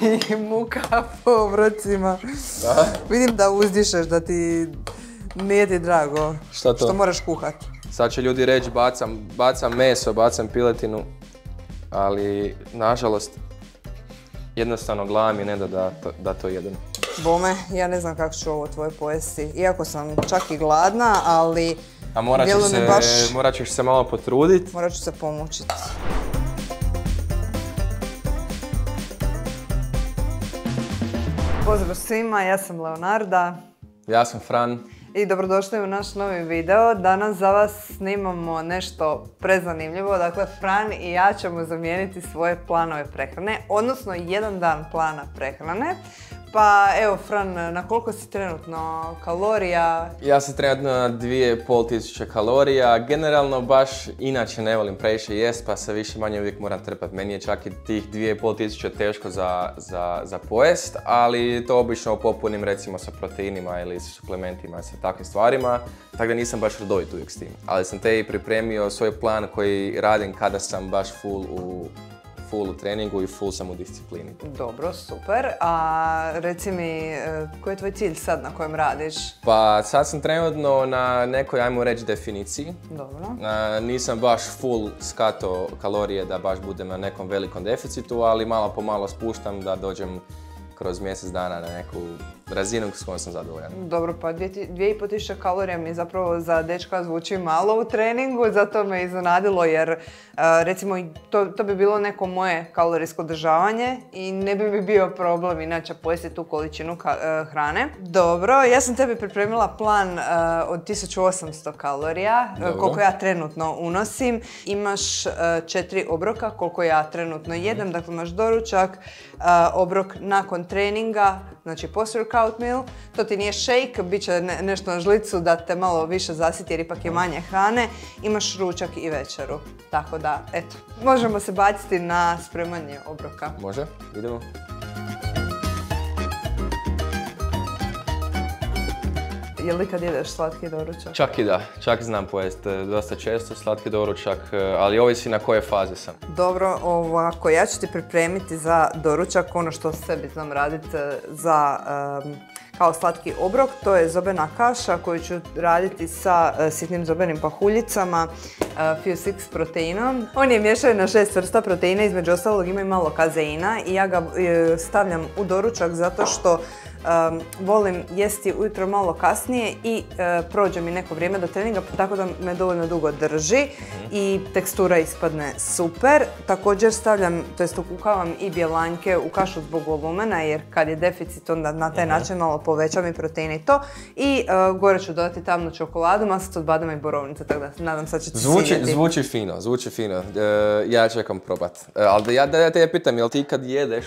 i muka po obrocima. Vidim da uzdišeš, da ti nije ti drago. Šta to? Što moraš kuhat. Sad će ljudi reći bacam, bacam meso, bacam piletinu, ali nažalost jednostavno glava mi ne da da to, da to jedem. Bome, ja ne znam kako ću ovo tvoje pojesti. Iako sam čak i gladna, ali A morat ćeš, se, baš... morat ćeš se malo potrudit. Morat ću se pomučiti. Pozdrav svima, ja sam Leonarda Ja sam Fran. i dobrodošli u naš novi video. Danas za vas snimamo nešto prezanimljivo. Dakle, Fran i ja ćemo zamijeniti svoje planove prehrane, odnosno jedan dan plana prehrane. Pa evo, Fran, na koliko si trenutno kalorija? Ja sam trenutno na 2500 kalorija. Generalno baš inače ne volim previše jest, pa se više manje uvijek moram trpati. Meni je čak i tih 2500 teško za, za, za pojest, ali to obično popunim recimo sa proteinima ili sa suplementima, sa takvim stvarima. Tako da nisam baš redovit uvijek s tim. Ali sam te i pripremio svoj plan koji radim kada sam baš full u, full u treningu i full sam u disciplini. Dobro, super. A reci mi, e, koji je tvoj cilj sad na kojem radiš? Pa sad sam trenutno na nekoj, ajmo reći, definiciji. Dobro. A, nisam baš full skato kalorije da baš budem na nekom velikom deficitu, ali malo po malo spuštam da dođem kroz mjesec dana na neku razinu s kojom sam zadovoljan. Dobro, pa 2500 kalorija mi zapravo za dečka zvuči malo u treningu, zato me iznenadilo jer e, recimo to, to bi bilo neko moje kalorijsko održavanje i ne bi mi bio problem inače pojesti tu količinu e, hrane. Dobro, ja sam tebi pripremila plan e, od 1800 kalorija Dobro. koliko ja trenutno unosim. Imaš četiri obroka koliko ja trenutno jedem, dakle imaš doručak, obrok nakon treninga, znači post-workout meal. To ti nije shake, bit će ne- nešto na žlicu da te malo više zasiti jer ipak je manje hrane. Imaš ručak i večeru. Tako da, eto, možemo se baciti na spremanje obroka. Može? Idemo? Je li kad jedeš slatki doručak? Čak i da, čak znam pojest e, dosta često slatki doručak, e, ali ovisi na koje faze sam. Dobro, ovako, ja ću ti pripremiti za doručak ono što sebi znam raditi za em, kao slatki obrok. To je zobena kaša koju ću raditi sa e, sitnim zobenim pahuljicama, uh, Fuse X proteinom. On je miješan na šest vrsta proteina, između ostalog ima i malo kazeina i ja ga e, stavljam u doručak zato što volim jesti ujutro malo kasnije i e, prođe mi neko vrijeme do treninga, tako da me dovoljno dugo drži i tekstura ispadne super. Također stavljam, to jest ukukavam i bjelanjke u kašu zbog volumena, jer kad je deficit onda na taj način malo povećam i proteine i to. I e, gore ću dodati tamnu čokoladu, maslac od badama i borovnice, tako da nadam se da će ti Zvuči, zvuči fino, zvuči fino. E, ja čekam probat. E, ali da ja, da ja te pitam, jel ti kad jedeš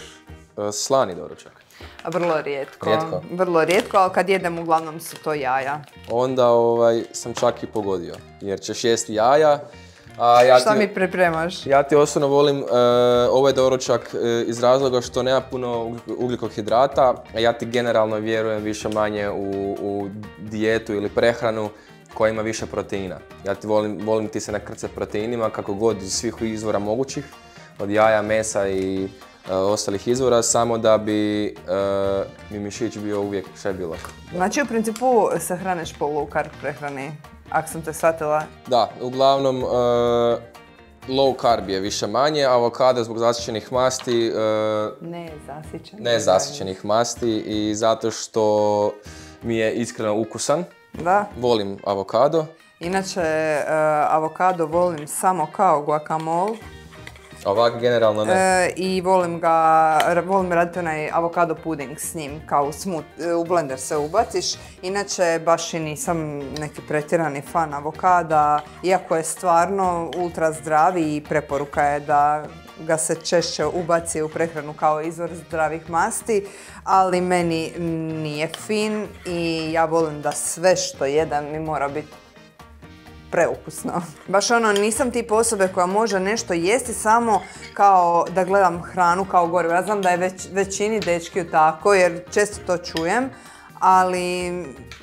slani doručak? Vrlo rijetko. Rijetko? Vrlo rijetko, ali kad jedem uglavnom su to jaja. Onda ovaj, sam čak i pogodio. Jer ćeš jesti jaja, a ja Šta ti, mi pripremaš? ja ti osobno volim e, ovaj doručak e, iz razloga što nema puno ugl- ugljikohidrata, a ja ti generalno vjerujem više manje u, u dijetu ili prehranu koja ima više proteina. Ja ti volim, volim ti se nakrcati proteinima kako god iz svih izvora mogućih, od jaja, mesa i ostalih izvora, samo da bi e, mi mišić bio uvijek šebilak. Znači u principu se hraneš po low carb prehrani, ako sam te shvatila. Da, uglavnom e, low carb je više manje, avokado zbog zasićenih masti, Ne zasićen. ne zasićenih masti i zato što mi je iskreno ukusan. Da. Volim avokado, Inače, avokado volim samo kao guacamole ovak generalno ne. e, i volim ga, volim raditi onaj avokado puding s njim, kao e, u blender se ubaciš. Inače, baš i nisam neki pretjerani fan avokada, iako je stvarno ultra zdravi i preporuka je da ga se češće ubaci u prehranu kao izvor zdravih masti, ali meni nije fin i ja volim da sve što jedem mi mora biti preukusno. Baš ono, nisam tip osobe koja može nešto jesti samo kao da gledam hranu kao gorivo. Ja znam da je već, većini dečki tako jer često to čujem, ali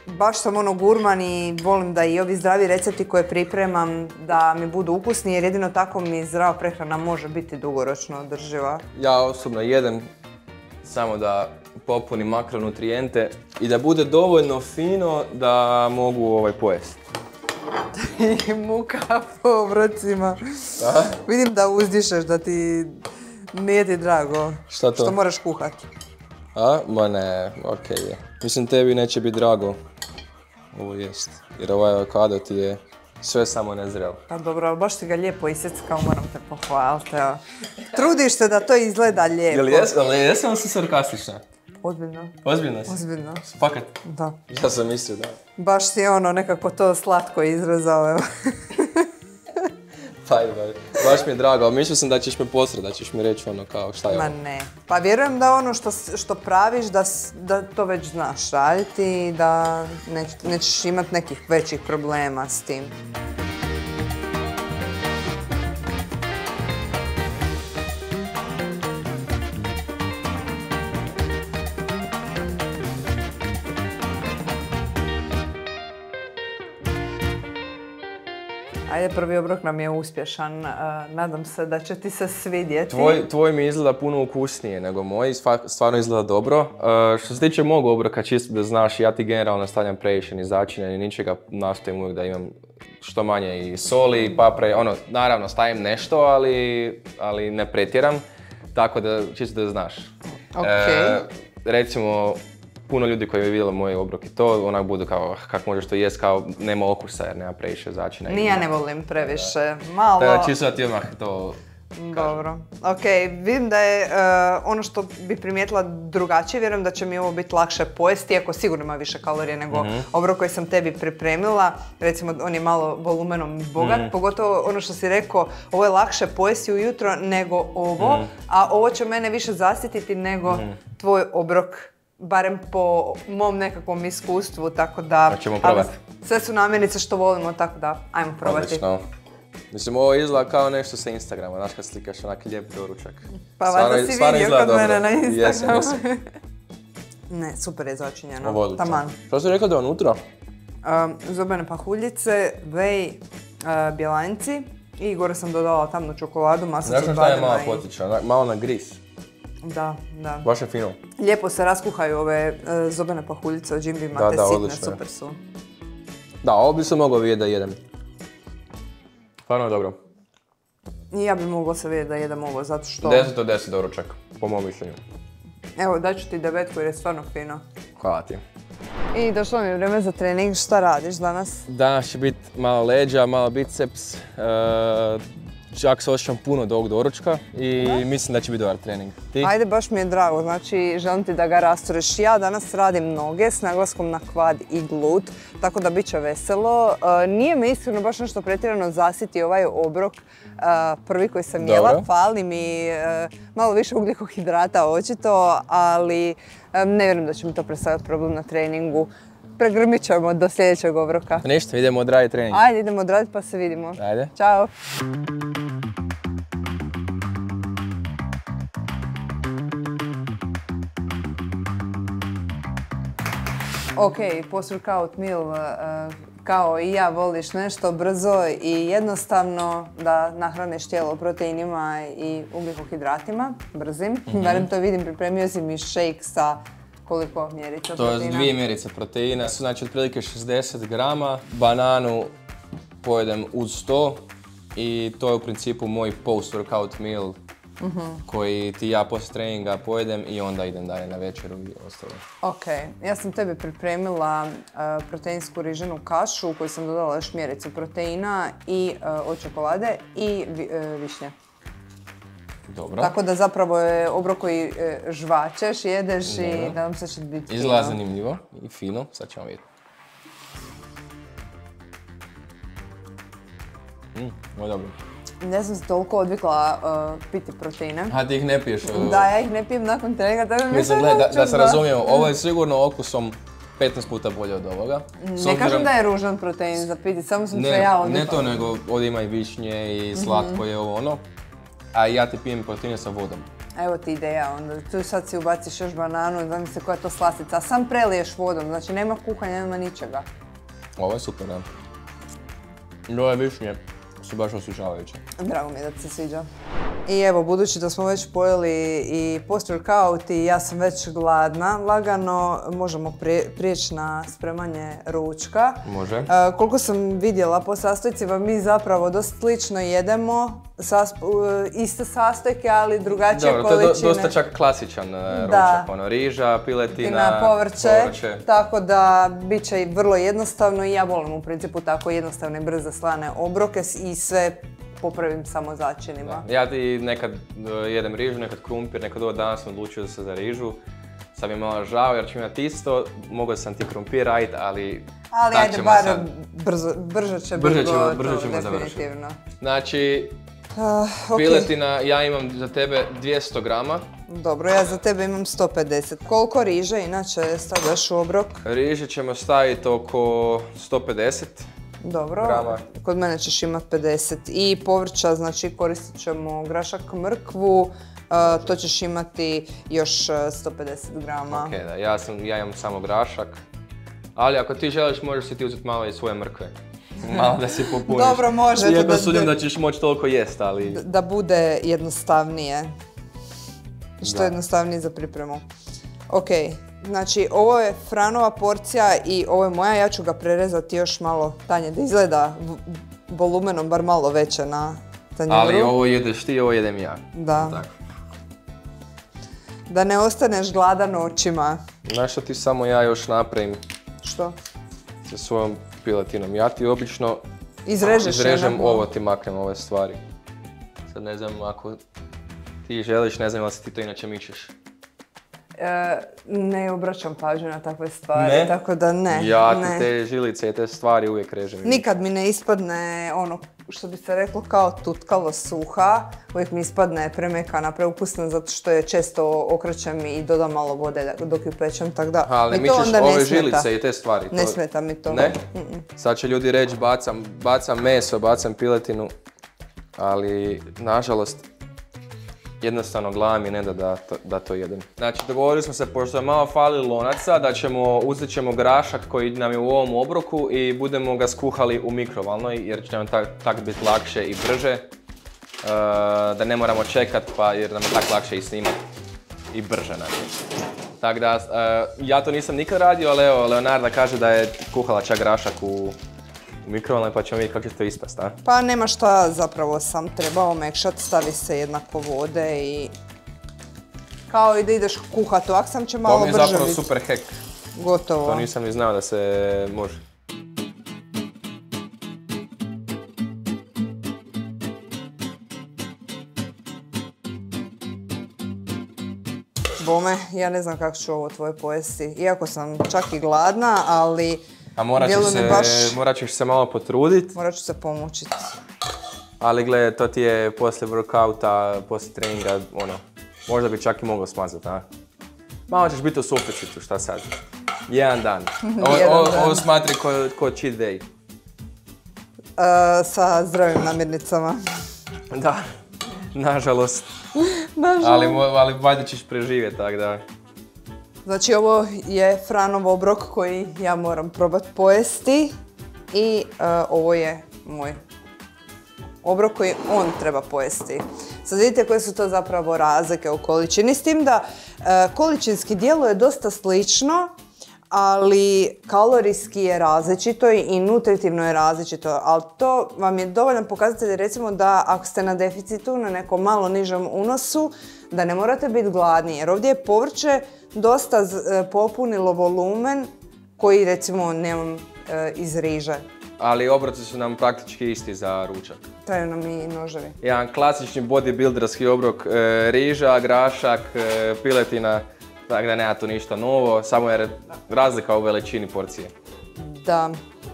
baš sam ono gurman i volim da i ovi zdravi recepti koje pripremam da mi budu ukusni jer jedino tako mi zdrava prehrana može biti dugoročno održiva. Ja osobno jedem samo da popuni makronutrijente i da bude dovoljno fino da mogu ovaj pojesti. I muka po obrocima. Vidim da uzdišeš, da ti nije ti drago. Šta to? Što moraš kuhat. A? Ma ne, okej je. Mislim tebi neće biti drago ovo jest. Jer ovaj avokado ti je sve samo nezrel. Pa dobro, ali baš si ga lijepo isjeckao, moram te pohvaliti. Trudiš se da to izgleda lijepo. Jel jes, ali jesam se sarkastična? Ozbiljno, Ozbiljno si? ozbiljno. Fakat? Da. Ja sam mislio da. Baš si ono nekako to slatko izrezao, evo. Pa, ba- baš mi je drago, ali mislio sam da ćeš me posred, da ćeš mi reći ono kao šta je Ma ovo. ne. Pa vjerujem da ono što, što praviš, da, da to već znaš raditi i da neć- nećeš imati nekih većih problema s tim. Ajde, prvi obrok nam je uspješan. e, nadam se da će ti se svidjeti. Tvoj, tvoj mi izgleda puno ukusnije nego moj, stvarno izgleda dobro. Uh, što se tiče mog obroka, čisto da znaš, ja ti generalno stavljam previše ni začine ni ničega, nastojim uvijek da imam što manje i soli, papre, ono, naravno stavim nešto, ali, ali ne pretjeram, tako da, čisto da znaš. Ok. E, recimo, puno ljudi koji bi vidjeli moj obrok i to, onak budu kao, "Ah, kak možeš to jest, kao nema okusa jer nema previše začina. Ni ja ne volim previše. Malo... Tako da čisto da ti odmah to Dobro. Ok, vidim da je e, ono što bi primijetila drugačije, vjerujem da će mi ovo biti lakše pojesti, iako sigurno ima više kalorije nego Mhm. obrok koji sam tebi pripremila. Recimo, on je malo volumenom bogat, Mhm. pogotovo ono što si rekao, ovo je lakše pojesti ujutro nego ovo, Mhm. a ovo će mene više zasjetiti nego tvoj obrok barem po mom nekakvom iskustvu, tako da... Hoćemo ali probat? Sve su namirnice što volimo, tako da ajmo probati. Odlično. Mislim, ovo izgleda kao nešto sa Instagrama, znaš kad slikaš onak lijep doručak. Pa valjda si vidio kod mene dobro. na Jesam, Instagramu. jesam. Ne, super je začinjeno. Ovo odlično. Taman. Što si rekao da je unutra? Um, zobene pahuljice, vej, uh, bjelanci i gore sam dodala tamnu čokoladu, masu Znaš na šta je malo? Onak, Malo na gris. Da, da. Baš je fino. Lijepo se raskuhaju ove uh, zobene pahuljice od Jimby Da, te da, sitne, odlično super su. Da, ovo bi se mogao vidjeti da jedem. Stvarno je dobro. I ja bi mogla se vidjeti da jedem ovo, zato što... 10 od 10 doručak, po mom mišljenju. Evo, daću ti devetku jer je stvarno fino. Hvala ti. I došlo mi je vrijeme za trening, šta radiš danas? Danas će biti malo leđa, malo biceps. e, čak se osjećam puno do ovog doručka i mislim da će biti dobar trening. Ti? Ajde, baš mi je drago, znači želim ti da ga rastureš. Ja danas radim noge s naglaskom na kvad i glut, tako da bit će veselo. E, nije me iskreno baš nešto pretjerano zasiti ovaj obrok, e, prvi koji sam jela, fali mi e, malo više ugljikohidrata očito, ali ne vjerujem da će mi to predstavljati problem na treningu. Pregrmit ćemo do sljedećeg obroka. Ništa, idemo odraditi trening. Ajde, idemo odraditi pa se vidimo. Ajde. Ćao! Ok, post-workout meal, eh, kao i ja voliš nešto brzo i jednostavno da nahraniš tijelo proteinima i ugljikohidratima, brzim. Barem to vidim, pripremio si mi shake sa koliko mjerica To je proteina? dvije mjerice proteina, su znači otprilike 60 grama, bananu pojedem uz to i to je u principu moj post-workout meal koji ti ja poslije treninga pojedem i onda idem dalje na večeru i ostalo. Ok, ja sam tebi pripremila eh, proteinsku riženu kašu u koju sam dodala još mjericu proteina i eh, od čokolade i eh, višnje. Dobro. Tako da zapravo je obrok koji eh, žvačeš, jedeš i Dobro. nadam se će biti Izgleda fino. zanimljivo i fino, sad ćemo vidjeti. Mm, dobro. Ja sam se toliko odvikla eh, piti proteine. A ti ih ne piješ? uh, Da, ja ih ne pijem nakon treninga, tako mi Mislim, to gledaj, da, da se razumijemo, ovo je sigurno okusom 15 puta bolje od ovoga. S Ne kažem da je ružan protein za piti, samo sam se Ne, ja ne odvikla. to, nego ovdje ima i višnje i slatko je ovo ono. A ja ti pijem proteine sa vodom. Evo ti ideja, onda tu sad si ubaciš još bananu, znam se koja je to slastica, a sam preliješ vodom, znači nema kuhanja, nema ničega. Ovo je super, da. I ove višnje su baš osjećavajuće. Drago mi je da ti se sviđa. I evo, budući da smo već pojeli i post-workout i ja sam već gladna, lagano možemo prijeći na spremanje ručka. Može. E, koliko sam vidjela po sastojcima, mi zapravo dosta slično jedemo, iste sastojke, ali drugačije Dobro, količine. to je dosta čak klasičan e, ručak, ono, riža, piletina, povrće, povrće. Tako da bit će vrlo jednostavno i ja volim u principu tako jednostavne, brze, slane obroke i sve popravim samo začinima. Ja ti nekad e, jedem rižu, nekad krumpir, nekad ovo danas sam odlučio se za rižu. Sad mi je malo žao jer ću imati isto, mogao sam ti krumpir raditi, ali... Ali ajde, bar brzo, će brzo biti gotovo, brzo ćemo definitivno. Znači, uh, piletina, ja imam za tebe 200 grama. Dobro, ja za tebe imam 150. Koliko riže inače stavljaš u obrok? Riže ćemo staviti oko 150. Dobro, kod mene ćeš imati 50 i povrća, znači koristit ćemo grašak mrkvu, to ćeš imati još 150 grama. Ok, da, ja, sam, ja imam samo grašak, ali ako ti želiš možeš si ti uzeti malo i svoje mrkve. Malo da si popuniš. Dobro, može. Iako sudim da ćeš moći toliko jest, ali... Da bude jednostavnije. Što jednostavnije za pripremu. Ok, Znači, ovo je Franova porcija i ovo je moja, ja ću ga prerezati još malo tanje, da izgleda volumenom bar malo veće na tanjuru. Ali ovo jedeš ti, ovo jedem ja. Da. Da ne ostaneš gladan očima. Znaš što ti samo ja još napravim? Što? Sa svojom piletinom. Ja ti obično Izrežeš izrežem ovo, ti maknem ove stvari. Sad ne znam ako ti želiš, ne znam li si ti to inače mičeš. E, ne obraćam pažnju na takve stvari, tako da ne. Ja ti te žilice i te stvari uvijek režem. Nikad mi ne ispadne ono što bi se reklo kao tutkalo suha, uvijek mi ispadne premekana, preukusna zato što je često okrećem i dodam malo vode dok ju pečem, tako da Ali mi to onda ove žilice i te stvari. Ne smeta mi to. Ne? Sad će ljudi reći bacam, bacam meso, bacam piletinu, ali nažalost jednostavno glava mi ne da da to, jedem. Znači dogovorili smo se, pošto je malo fali lonaca, da ćemo, uzet ćemo grašak koji nam je u ovom obroku i budemo ga skuhali u mikrovalnoj jer će nam tak, biti lakše i brže. Uh, da ne moramo čekat pa jer nam je tak lakše i snimat i brže znači. Tako da, uh, ja to nisam nikad radio, ali evo, Leonarda kaže da je kuhala čak grašak u mikrovalnoj pa ćemo vidjeti kako će to ispast, a? Pa nema šta, zapravo sam trebao mekšat, stavi se jednako vode i... Kao i da ideš kuhat, ovak sam će malo brže To mi je zapravo super hack. Gotovo. To nisam ni znao da se može. Bome, ja ne znam kako ću ovo tvoje pojesti. Iako sam čak i gladna, ali a morat ćeš, se, baš... morat ćeš se malo potrudit. Morat ću se pomučiti. Ali gle, to ti je poslije workouta, poslije treninga, ono, možda bi čak i mogao smazati, a? Malo ćeš biti u suficitu, šta sad? Jedan dan. Ovo, ovo, smatri ko, ko cheat day. Uh, sa zdravim namirnicama. Da, nažalost. nažalost. Ali, ali valjda ćeš preživjeti, tako da. Znači ovo je Franov obrok koji ja moram probati pojesti i e, ovo je moj obrok koji on treba pojesti. Sad vidite koje su to zapravo razlike u količini, s tim da e, količinski djeluje dosta slično, ali kalorijski je različito i nutritivno je različito, ali to vam je dovoljan pokazatelj recimo da ako ste na deficitu, na nekom malo nižem unosu, da ne morate biti gladni jer ovdje je povrće dosta e, popunilo volumen koji recimo nemam e, iz riže. Ali obroci su nam praktički isti za ručak. Trebaju nam i noževi. Jedan klasični bodybuilderski obrok, e, riža, grašak, piletina, tako da nema tu ništa novo, samo je razlika u veličini porcije. Da,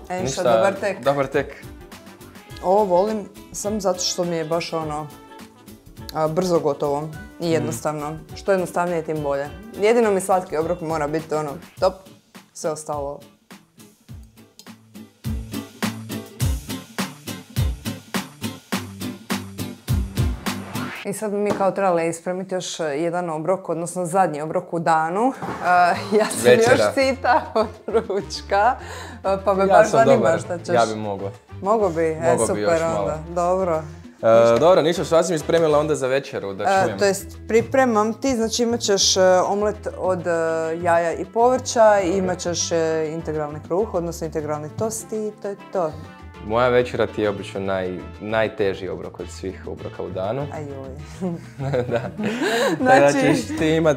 e ništa, dobar tek. Dobar tek. Ovo volim samo zato što mi je baš ono brzo gotovo i jednostavno. Što jednostavnije tim bolje. Jedino mi slatki obrok mora biti ono top, sve ostalo I sad mi kao trebali ispremiti još jedan obrok, odnosno zadnji obrok u danu. ja sam još sita od ručka, pa me baš zanima šta ćeš. Ja bi mogao. Mogo bi, e, super onda. Dobro. E, dobro, ništa, šta si mi spremila onda za večeru, da E, čujem? to jest, pripremam ti, znači imat ćeš omlet od jaja i povrća i imat ćeš integralni kruh, odnosno integralni tost i to je to. Moja večera ti je obično naj, najteži obrok od svih obroka u danu. Ajoj. da. Tako da Znači- ćeš ti imat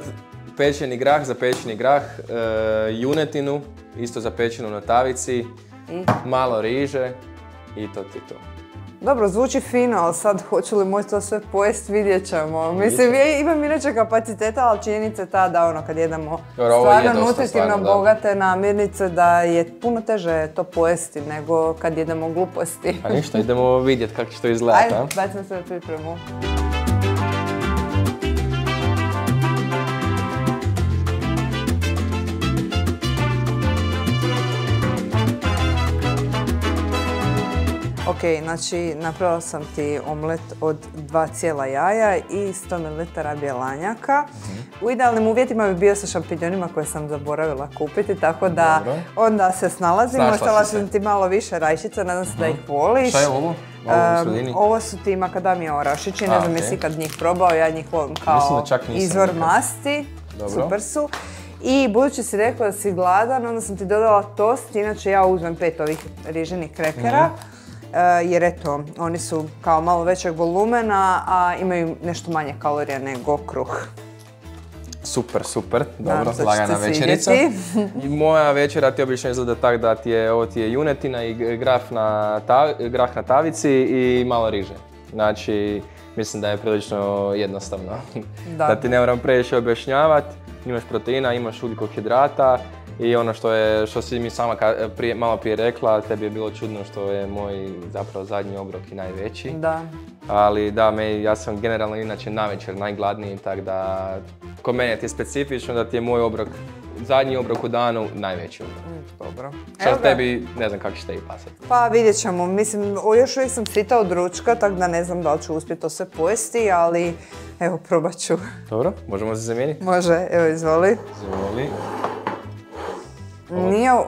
pečeni grah za pečeni grah, e, junetinu, isto za pečenu na tavici, I? malo riže i to ti to. Dobro, zvuči fino, ali sad hoću li moći to sve pojest, vidjet ćemo. Mislim, ja imam inače kapaciteta, ali činjenica je ta da ono kad jedemo stvarno nutritivno bogate namirnice, da je puno teže to pojesti nego kad jedemo gluposti. Pa ništa, idemo vidjeti kako će to izgledati, Ajde, bacimo se na pripremu. Ok, znači napravila sam ti omlet od dva cijela jaja i 100 ml bjelanjaka. U idealnim uvjetima bi bio sa šampinjonima koje sam zaboravila kupiti, tako da Dobro. onda se snalazimo. Se. sam ti malo više rajčica, nadam se da ih voliš. Šta je ovo? Ovo ovo su ti makadamija orašići, ne znam jesi ikad njih probao, ja njih volim kao izvor nikad. masti, Dobro. super su. I budući si rekla da si gladan, onda sam ti dodala tost, inače ja uzmem pet ovih riženih krekera. Mhm. E, jer eto, oni su kao malo većeg volumena, a imaju nešto manje kalorija nego kruh. Super, super, dobro, da lagana večerica. I moja večera ti obično izgleda tak da ti je, ovo ti je junetina i g- grah na, ta- grah na tavici i malo riže. Znači, mislim da je prilično jednostavno. Da. Da, ti ne moram previše objašnjavati, imaš proteina, imaš ugljikohidrata i ono što je, što si mi sama ka- prije, malo prije rekla, tebi je bilo čudno što je moj zapravo zadnji obrok i najveći. Da. Ali da, me, ja sam generalno inače navečer najgladniji, tako da kod mene ti je specifično da ti je moj obrok, zadnji obrok u danu, najveći obrok. Dobro. Šta Evo ga. tebi, ne znam kako će tebi pasati. Pa vidjet ćemo, mislim, još uvijek sam sita od ručka, tako da ne znam da li ću uspjeti to sve pojesti, ali evo, probat ću. Dobro, možemo se zamijeniti? Može, evo, izvoli. Izvoli. Nije, um,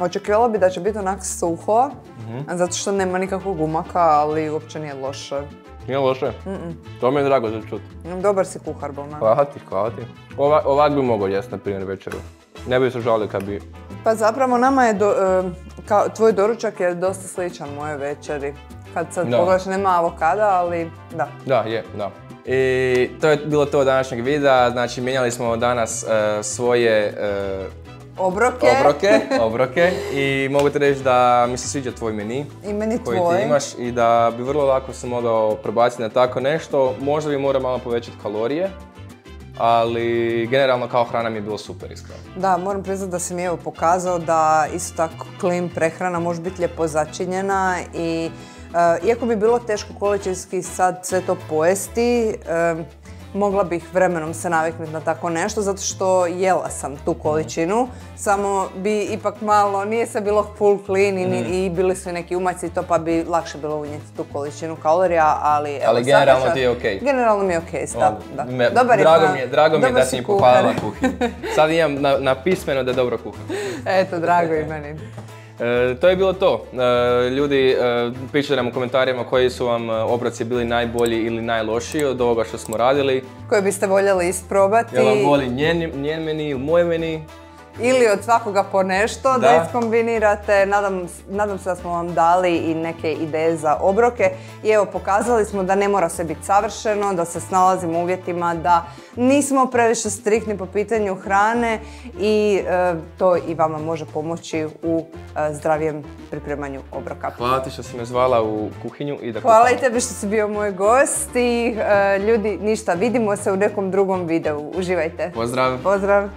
očekivala bi da će biti onak suho, Mhm. zato što nema nikakvog umaka, ali uopće nije loše. Nije loše? To mi je drago za. Mm, Dobar si kuhar, Boman. Hvala ti, hvala ti. Ova, ovak bi mogao jesti, na primjer, večeru. Ne bi se žalio kad bi... Pa zapravo nama je, do, um, tvoj doručak je dosta sličan moje večeri. Kad sad Da. pogledaš nema avokada, ali da. Da, je, da. I to je bilo to od današnjeg videa, znači mijenjali smo danas e, svoje e, Obroke. obroke, obroke i mogu ti reći da mi se sviđa tvoj meni I meni koji tvoj. ti imaš i da bi vrlo lako se mogao prebaciti na tako nešto. Možda bi morao malo povećati kalorije, ali generalno kao hrana mi je bilo super iskreno. Da, moram priznati da si mi evo pokazao da isto tako clean prehrana može biti lijepo začinjena i e, iako bi bilo teško količinski sad sve to pojesti, e, mogla bih vremenom se naviknuti na tako nešto zato što jela sam tu količinu, samo bi ipak malo, nije se bilo full clean i, ni- i bili su i neki umaci i to pa bi lakše bilo unijeti tu količinu kalorija, ali evo, Ali generalno ti je okej. Generalno mi je okej, da, da. Me- Dobar je drago mi je, drago mi je da si mi pohvalila kuhinju. Sad imam na, napismeno da dobro kuham. Eto, drago i meni. E, to je bilo to. E, ljudi, e, pišite nam u komentarima koji su vam e, obroci bili najbolji ili najlošiji od ovoga što smo radili. koje biste voljeli isprobati Jel vam voli njen, njen meni ili moj meni? Ili od svakoga po nešto da, Da. iskombinirate. Nadam, nadam se da smo vam dali i neke ideje za obroke i evo pokazali smo da ne mora sve biti savršeno, da se snalazimo u uvjetima, da nismo previše striktni po pitanju hrane i e, to i vama može pomoći u e, zdravijem pripremanju obroka. Hvala ti što si me zvala u kuhinju i da Hvala kuham. i tebi što si bio moj gost i e, ljudi ništa, vidimo se u nekom drugom videu. Uživajte. Pozdrav! Pozdrav!